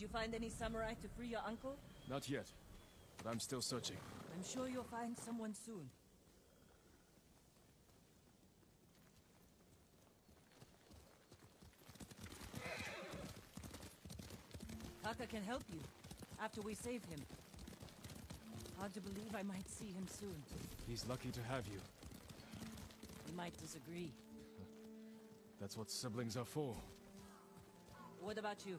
Did you find any samurai to free your uncle? Not yet, but I'm still searching. I'm sure you'll find someone soon. Taka can help you, after we save him. Hard to believe I might see him soon. He's lucky to have you. He might disagree. That's what siblings are for. What about you?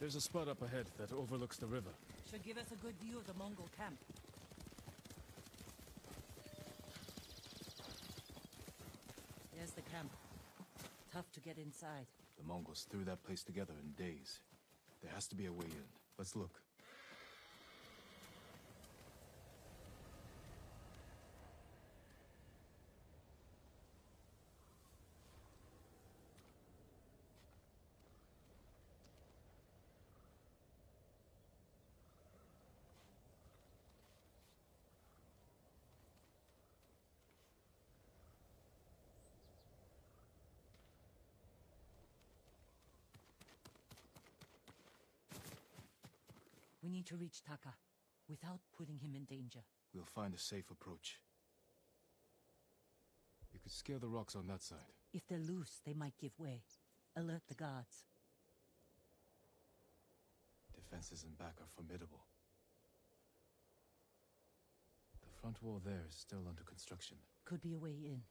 There's a spot up ahead that overlooks the river. Should give us a good view of the Mongol camp. There's the camp. Tough to get inside. The Mongols threw that place together in days. There has to be a way in. Let's look. We need to reach Taka, without putting him in danger. We'll find a safe approach. You could scale the rocks on that side. If they're loose, they might give way. Alert the guards. Defenses in back are formidable. The front wall there is still under construction. Could be a way in.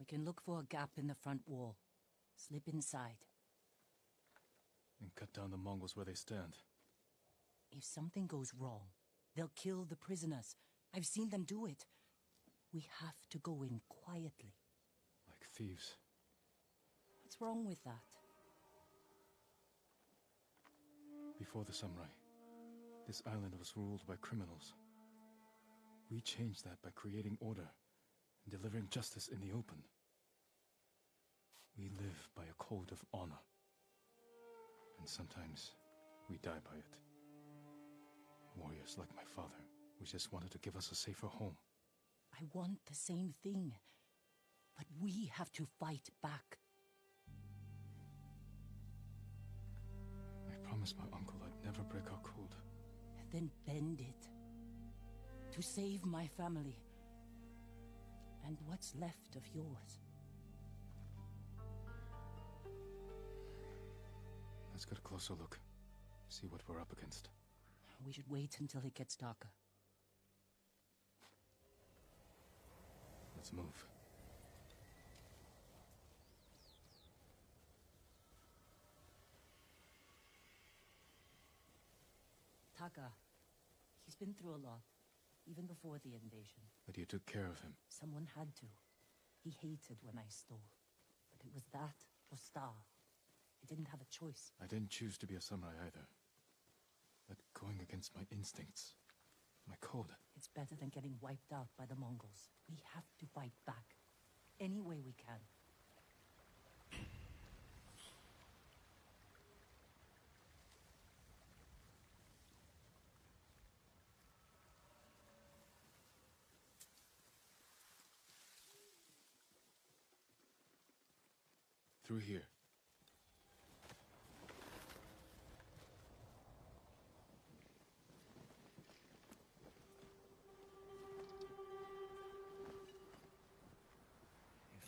We can look for a gap in the front wall. Slip inside. And cut down the Mongols where they stand. If something goes wrong, they'll kill the prisoners. I've seen them do it. We have to go in quietly. Like thieves. What's wrong with that? Before the samurai, this island was ruled by criminals. We changed that by creating order and delivering justice in the open. We live by a code of honor. And sometimes we die by it. Warriors like my father, who just wanted to give us a safer home. I want the same thing. But we have to fight back. I promised my uncle I'd never break our code. Then bend it. To save my family. And what's left of yours. Let's get a closer look. See what we're up against. We should wait until it gets darker. Let's move. Taka. He's been through a lot, even before the invasion. But you took care of him. Someone had to. He hated when I stole. But it was that or starve. I didn't have a choice. I didn't choose to be a samurai either. But going against my instincts, my code. It's better than getting wiped out by the Mongols. We have to fight back. Any way we can. Through here.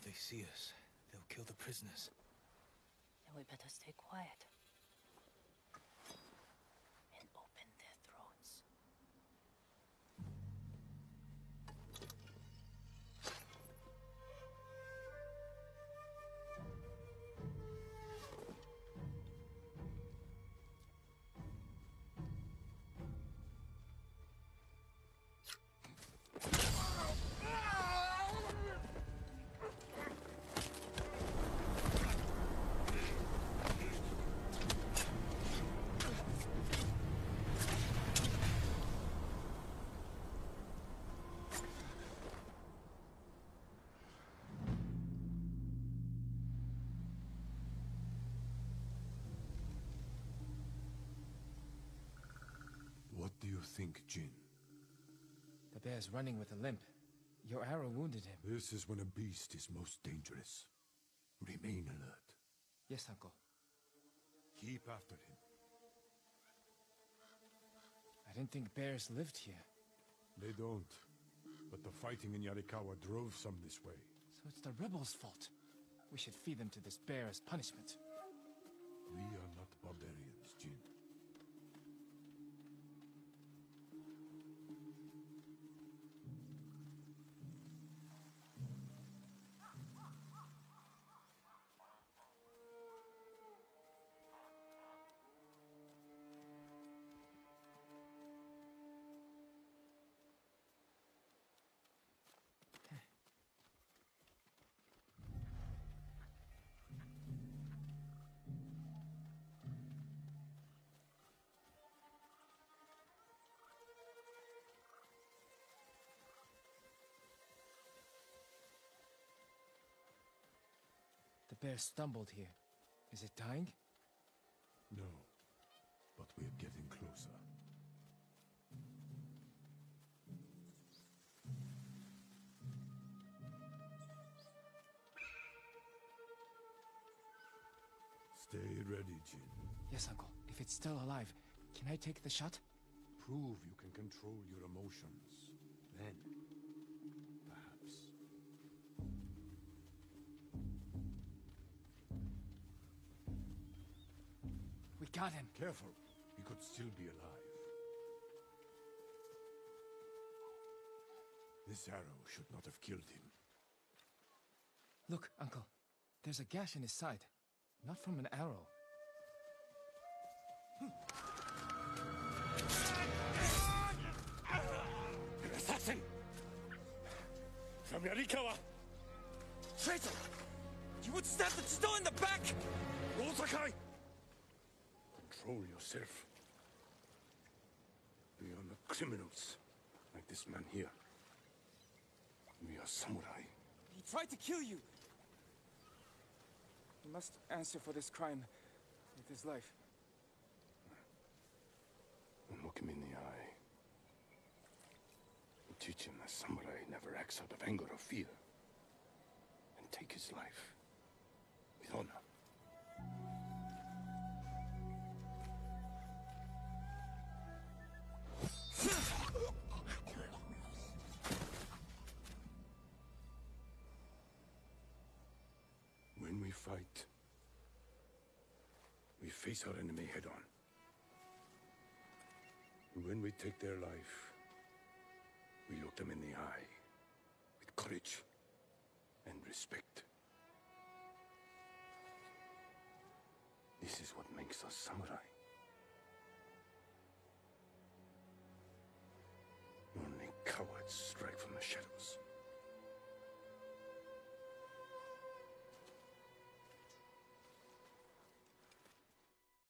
If they see us, they'll kill the prisoners. Then we better stay quiet. Think, Jin? The bear's running with a limp. Your arrow wounded him. This is when a beast is most dangerous. Remain alert. Yes, uncle. Keep after him. I didn't think bears lived here. They don't. But the fighting in Yarikawa drove some this way. So it's the rebels' fault. We should feed them to this bear as punishment. We are not barbarians, bear stumbled here. Is it dying? No. But we're getting closer. Stay ready, Jin. Yes, uncle. If it's still alive, can I take the shot? Prove you can control your emotions. Then, Got him. Careful. He could still be alive. This arrow should not have killed him. Look, uncle. There's a gash in his side. Not from an arrow. An assassin! From Yarikawa! Traitor! You would stab the Jito in the back! Rosakai! Control yourself. We are not criminals, like this man here. We are samurai. He tried to kill you! He must answer for this crime with his life. And look him in the eye. And teach him that samurai never acts out of anger or fear. And take his life with honor. We face our enemy head on. And when we take their life, we look them in the eye with courage and respect. This is what makes us samurai.